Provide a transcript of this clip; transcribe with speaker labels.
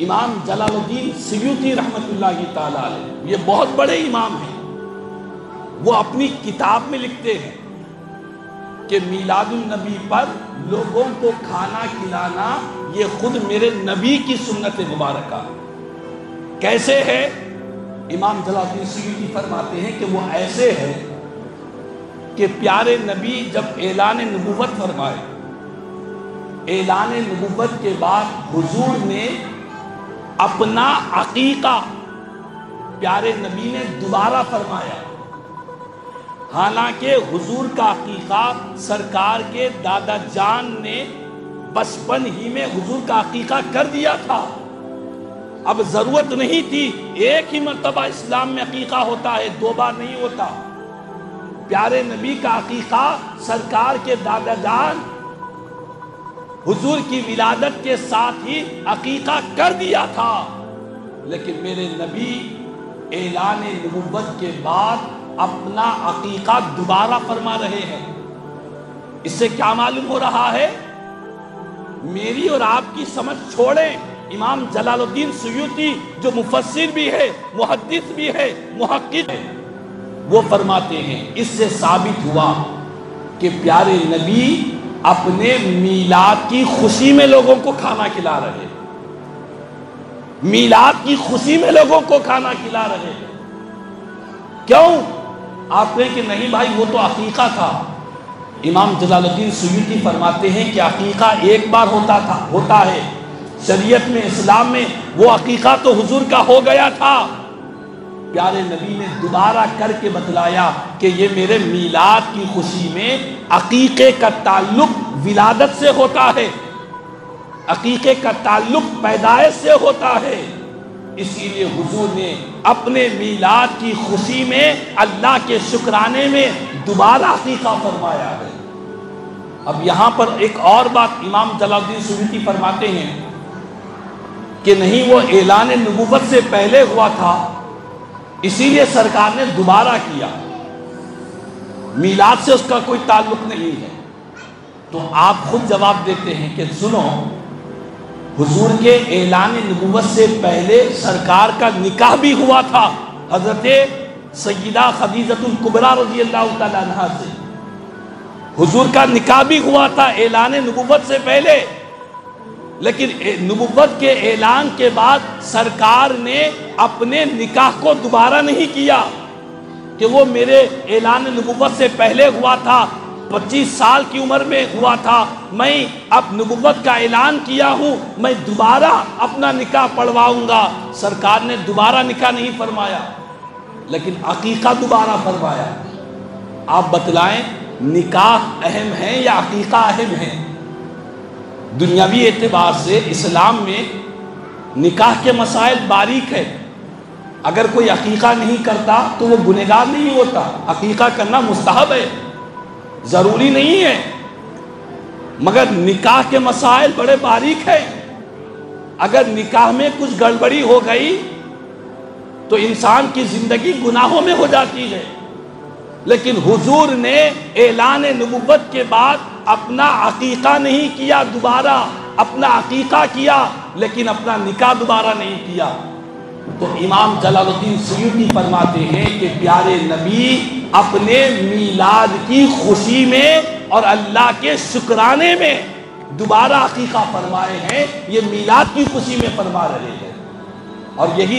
Speaker 1: इमाम जलालुद्दीन सयूती अलैह। ये बहुत बड़े इमाम हैं। वो अपनी किताब में लिखते हैं कि मीलादुल नबी पर लोगों को खाना खिलाना ये खुद मेरे नबी की सुन्नत मुबारक कैसे है? इमाम जलालुद्दीन सयूती फरमाते हैं कि वो ऐसे है कि प्यारे नबी जब ऐलान नबूवत फरमाए। ऐलान नबूवत के बाद हुजूर ने अपना अकीका, प्यारे नबी ने दोबारा फरमाया। हालाँकि हुजूर का अकीका सरकार के दादा जान ने बचपन ही में हुजूर का अकीका कर दिया था। अब ज़रूरत नहीं थी, एक ही मरतबा इस्लाम में अकीका होता है, दो बार नहीं होता। प्यारे नबी का अकीका सरकार के दादा जान हुजूर की विलादत के साथ ही अकीका कर दिया था। लेकिन मेरे नबी ऐलान नबूवत के बाद अपना अकीका दोबारा फरमा रहे हैं। इससे क्या मालूम हो रहा है? मेरी और आपकी समझ छोड़ें। इमाम जलालुद्दीन सयूती, जो मुफसर भी है, मुहद्दिस भी है, मुहक्किक है, वो फरमाते हैं, इससे साबित हुआ कि प्यारे नबी अपने मीलाद की खुशी में लोगों को खाना खिला रहे। मीलाद की खुशी में लोगों को खाना खिला रहे। क्यों? आप कहें कि नहीं भाई, वो तो अकीका था। इमाम जलालुद्दीन सुयूती फरमाते हैं कि अकीका एक बार होता था, होता है। शरीयत में, इस्लाम में वो अकीका तो हुजूर का हो गया था। प्यारे नबी ने दोबारा करके बतलाया कि ये मेरे मीलाद की खुशी में अकीके का ताल्लुक विलादत से होता है। अकीके का ताल्लुक पैदाइश से होता है। इसीलिए हुजूर ने अपने मीलाद की खुशी में, अल्लाह के शुक्राने में दोबारा अकीका फरमाया है। अब यहाँ पर एक और बात इमाम जलाउद्दीन सुबीती फरमाते हैं कि नहीं, वो ऐलान नबूवत से पहले हुआ था इसीलिए सरकार ने दोबारा किया। मीलाद से उसका कोई ताल्लुक नहीं है। तो आप खुद जवाब देते हैं कि सुनो, हुजूर के ऐलान नबूवत से पहले सरकार का निकाह भी हुआ था, हज़रत सैदा खदीजतुल कुबरा रज़ी अल्लाह से। हुजूर का निकाह भी हुआ था ऐलान नबूवत से पहले। लेकिन नबूवत के ऐलान के बाद सरकार ने अपने निकाह को दोबारा नहीं किया कि वो मेरे ऐलान नबूवत से पहले हुआ था 25 साल की उम्र में हुआ था। मैं अब नबूवत का ऐलान किया हूँ, मैं दोबारा अपना निकाह पढ़वाऊँगा। सरकार ने दोबारा निकाह नहीं फरमाया, लेकिन अकीका दोबारा फरमाया। आप बतलाएँ, निकाह अहम है या अकीका अहम है? दुनियावी एतबार से इस्लाम में निकाह के मसाइल बारीक है। अगर कोई अकीका नहीं करता तो वो गुनहगार नहीं होता। अकीका करना मुस्तहब है, ज़रूरी नहीं है। मगर निकाह के मसाइल बड़े बारीक है। अगर निकाह में कुछ गड़बड़ी हो गई तो इंसान की ज़िंदगी गुनाहों में हो जाती है। लेकिन हुजूर ने ऐलान नबूवत के बाद अपना अकीका नहीं किया दोबारा, अपना अकीका किया, लेकिन अपना निकाह दोबारा नहीं किया। तो इमाम जलालुद्दीन सयूती फरमाते हैं कि प्यारे नबी, अपने मीलाद की खुशी में और अल्लाह के शुक्राने में दोबारा अकीका फरमाए हैं, ये मीलाद की खुशी में फरमा रहे हैं। और यही